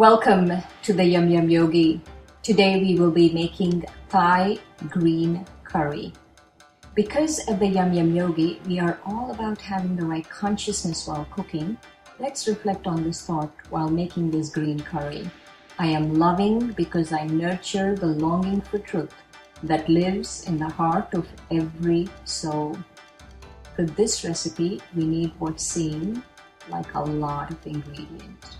Welcome to the Yum Yum Yogi. Today we will be making Thai green curry. Because of the Yum Yum Yogi, we are all about having the right consciousness while cooking. Let's reflect on this thought while making this green curry. I am loving because I nurture the longing for truth that lives in the heart of every soul. For this recipe, we need what seem like a lot of ingredients.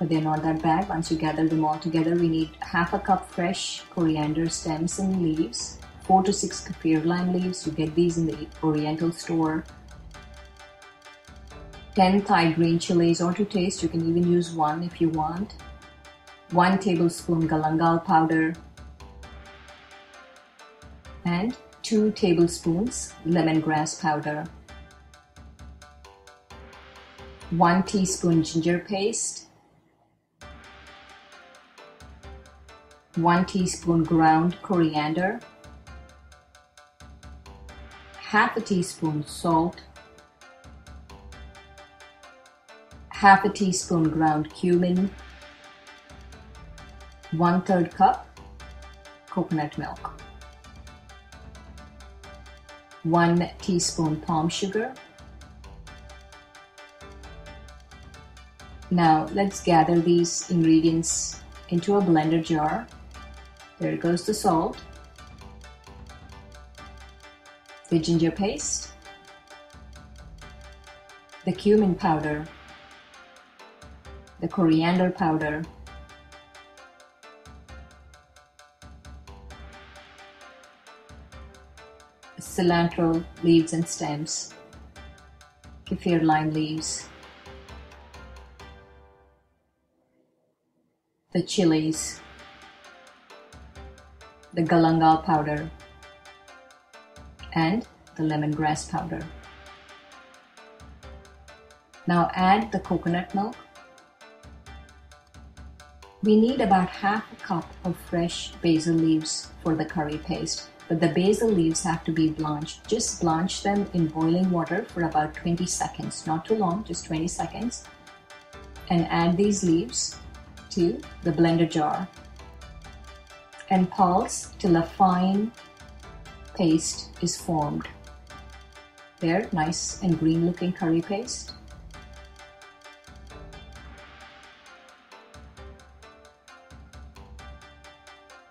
But they're not that bad. Once you gather them all together, we need half a cup fresh coriander stems and leaves, four to six kaffir lime leaves. You get these in the Oriental store. 10 Thai green chilies or to taste. You can even use one if you want. 1 tablespoon galangal powder and 2 tablespoons lemongrass powder. 1 teaspoon ginger paste, 1 teaspoon ground coriander, half a teaspoon salt, half a teaspoon ground cumin, 1 third cup coconut milk, 1 teaspoon palm sugar. Now let's gather these ingredients into a blender jar there goes the salt, the ginger paste, the cumin powder, the coriander powder, cilantro leaves and stems, kaffir lime leaves, the chilies, the galangal powder, and the lemongrass powder. Now add the coconut milk. We need about half a cup of fresh basil leaves for the curry paste, but the basil leaves have to be blanched. Just blanch them in boiling water for about 20 seconds, not too long, just 20 seconds. And add these leaves to the blender jar and pulse till a fine paste is formed. There, nice and green looking curry paste.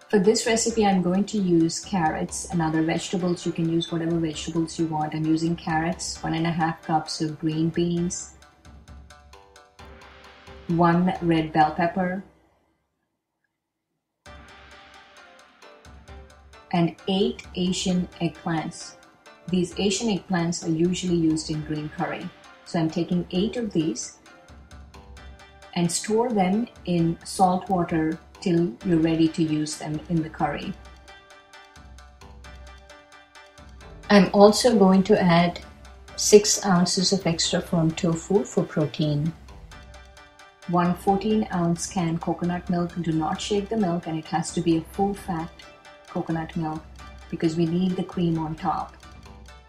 For this recipe, I'm going to use carrots and other vegetables. You can use whatever vegetables you want. I'm using carrots, one and a half cups of green beans, one red bell pepper, and 8 Asian eggplants. These Asian eggplants are usually used in green curry. So I'm taking 8 of these and store them in salt water till you're ready to use them in the curry. I'm also going to add 6 ounces of extra firm tofu for protein. One 14 ounce can coconut milk. Do not shake the milk and it has to be a full fat coconut milk because we need the cream on top.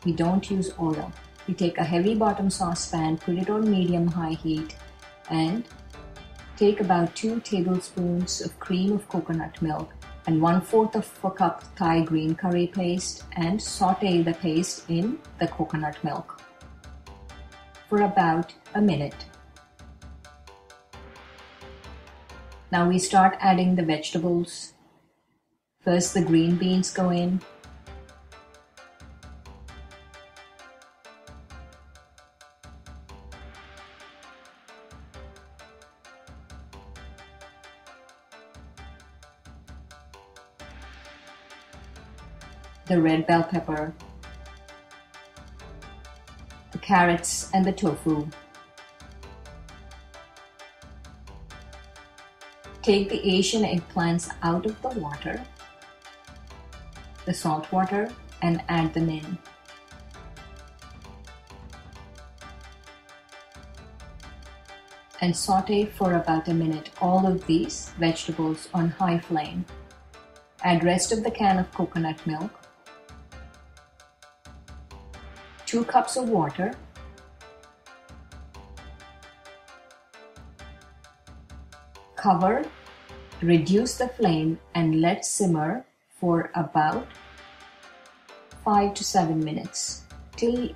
We don't use oil. We take a heavy bottom saucepan, put it on medium high heat, and take about 2 tablespoons of cream of coconut milk and 1 4th of a cup Thai green curry paste and saute the paste in the coconut milk for about a minute. Now we start adding the vegetables First, the green beans go in. The red bell pepper, the carrots, and the tofu. Take the Asian eggplants out of the water the salt water and add them in. And saute for about a minute all of these vegetables on high flame. Add rest of the can of coconut milk, 2 cups of water, Cover, reduce the flame, and let simmer for about 5 to 7 minutes till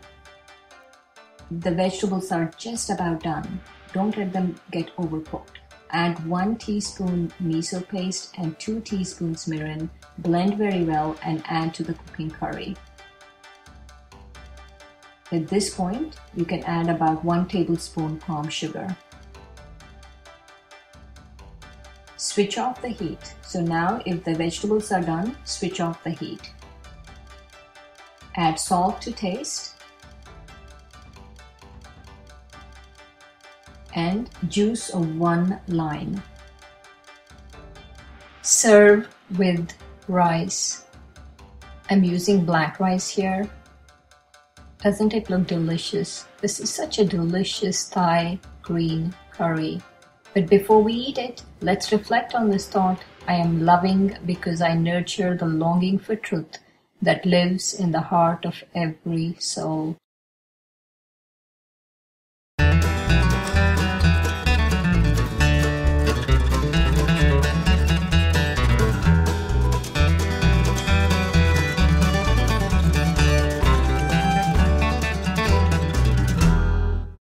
the vegetables are just about done. Don't let them get overcooked. Add 1 teaspoon miso paste and 2 teaspoons mirin. Blend very well and add to the cooking curry. At this point, you can add about 1 tablespoon palm sugar. Switch off the heat. So now if the vegetables are done, switch off the heat. Add salt to taste and juice of one lime. Serve with rice. I'm using black rice here. Doesn't it look delicious? This is such a delicious Thai green curry. But before we eat it, let's reflect on this thought I am loving because I nurture the longing for truth that lives in the heart of every soul.